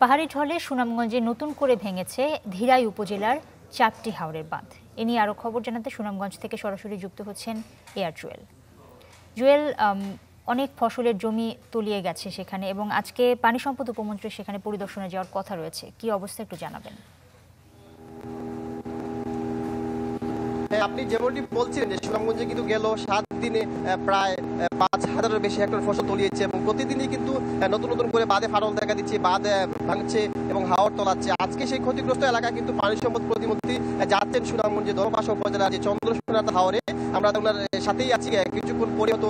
পাহাড়ি ঢলে সুনামগঞ্জে নতুন করে ভেঙেছে ধীরাই উপজেলার চাপটি হাওরের বাঁধ। এ নিয়ে আরও খবর জানাতে সুনামগঞ্জ থেকে সরাসরি যুক্ত হচ্ছেন এয়ার জুয়েল। জুয়েল অনেক ফসলের জমি তলিয়ে গেছে সেখানে এবং আজকে পানি সম্পদ উপমন্ত্রী সেখানে পরিদর্শনে যাওয়ার কথা রয়েছে। কি অবস্থা একটু জানাবেন? আপনি যেমনটি বলছিলেন যে সুনামগঞ্জে কিন্তু গেল সাত দিনে প্রায় পাঁচ হাজারের বেশি হেক্টর ফসল তলিয়েছে এবং প্রতিদিনই কিন্তু নতুন নতুন করে বাঁধে ফাটল দেখা দিচ্ছে, বাঁধ ভাঙছে এবং হাওর তলাচ্ছে। আজকে সেই ক্ষতিগ্রস্ত এলাকা কিন্তু পানি সম্পদ প্রতিমন্ত্রী যাচ্ছেন সুনামগঞ্জে দরপাশা উপজেলার যে চন্দ্রসোনাথ হাওরে। আমরা ওনার সাথেই আছি কিছুক্ষণ পরে হয়তো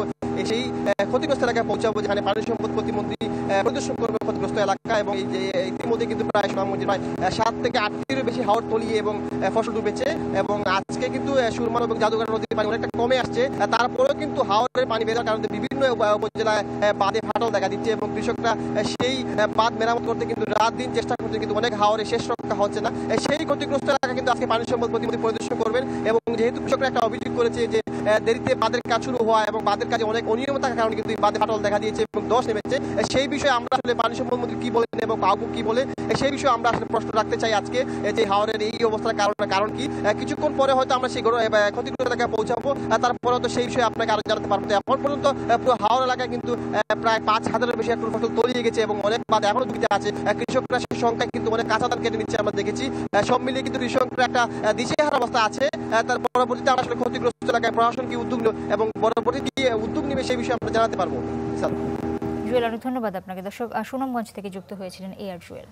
সেই ক্ষতিগ্রস্ত এলাকায় পৌঁছাবো, যেখানে পানি সম্পদ প্রতিমন্ত্রী পরিদর্শন করবে ক্ষতিগ্রস্ত এলাকা এবং এই যে ইতিমধ্যে কিন্তু প্রায় সুনামগঞ্জে প্রায় সাত থেকে আটটিরও বেশি হাওর তলিয়ে এবং ফসল ডুবেছে এবং আজকে কিন্তু আহ, সুরমান এবং জাদুঘর নদীর পানি অনেকটা কমে আসছে। তারপরেও কিন্তু হাওরের পানি বেড়ার কারণে বিভিন্ন উপজেলায় বাঁধে ফাটল দেখা দিচ্ছে এবং কৃষকরা সেই বাঁধ মেরামত করতে কিন্তু রাত দিন চেষ্টা করছে কিন্তু অনেক হাওরে শেষ রক্ষা হচ্ছে না। সেই ক্ষতিগ্রস্ত এলাকা কিন্তু আজকে পানি সম্পদ প্রতিমন্ত্রী পরিদর্শন করবেন এবং যেহেতু কৃষকরা একটা অভিযোগ করেছে যে দেরিতে বাঁধের কাজ শুরু হওয়া এবং বাঁধের কাজে অনেক অনিয়মিতার কারণে কিন্তু বাঁধে ফাটল দেখা দিয়েছে এবং দশ নেমেছে। সেই বিষয়ে আমরা আসলে পানি সম্পদ মন্ত্রী কি বলেন এবং বাবু কি বলে আহ, সেই বিষয়ে আমরা আসলে প্রশ্ন রাখতে চাই আজকে যে হাওরের এই অবস্থার কারণ কারণ কি? কিছুক্ষণ পরে হয়তো আমরা সেই ক্ষতিগ্রস্ত এলাকায় পৌঁছাবো তারপরে তো সেই বিষয়ে আপনাকে আরও জানাতে পারব। এখন পর্যন্ত পুরো হাওর এলাকায় কিন্তু প্রায় পাঁচ হাজারের বেশি হেক্টর ফসল তলিয়ে গেছে এবং অনেক বাদ এখনও ডুবিতে আছে। কৃষকরা সেই সংখ্যা কিন্তু অনেক কাঁচা ধান কেটে নিচ্ছে আমরা দেখেছি। সব মিলিয়ে কিন্তু কৃষকরা একটা দিশেহারা অবস্থা আছে। তার পরবর্তীতে আমরা আসলে ক্ষতিগ্রস্ত এলাকায় প্রশাসন কি উদ্যোগ এবং পরবর্তী কি উদ্যোগ নেবে সেই বিষয়ে আমরা জানাতে পারব। স্যার। জুয়েল অনেক ধন্যবাদ আপনাকে। দর্শক সুনামগঞ্জ থেকে যুক্ত হয়েছিলেন এ আর জুয়েল।